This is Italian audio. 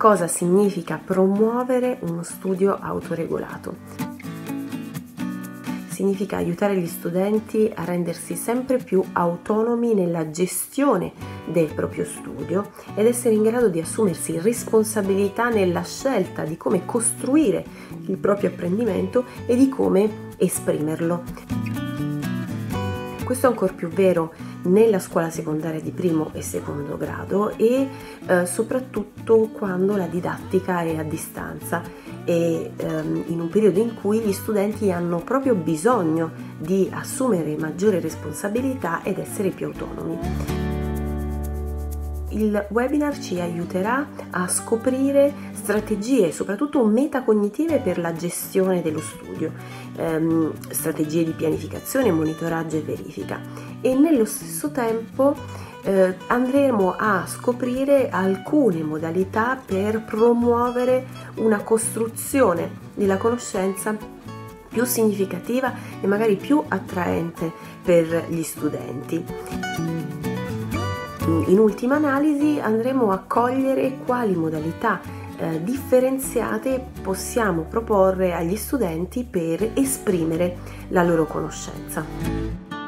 cosa significa promuovere uno studio autoregolato significa aiutare gli studenti a rendersi sempre più autonomi nella gestione del proprio studio ed essere in grado di assumersi responsabilità nella scelta di come costruire il proprio apprendimento e di come esprimerlo. Questo è ancora più vero nella scuola secondaria di primo e secondo grado e eh, soprattutto quando la didattica è a distanza e ehm, in un periodo in cui gli studenti hanno proprio bisogno di assumere maggiore responsabilità ed essere più autonomi. Il webinar ci aiuterà a scoprire strategie, soprattutto metacognitive per la gestione dello studio, ehm, strategie di pianificazione, monitoraggio e verifica e nello stesso tempo eh, andremo a scoprire alcune modalità per promuovere una costruzione della conoscenza più significativa e magari più attraente per gli studenti. In ultima analisi andremo a cogliere quali modalità eh, differenziate possiamo proporre agli studenti per esprimere la loro conoscenza.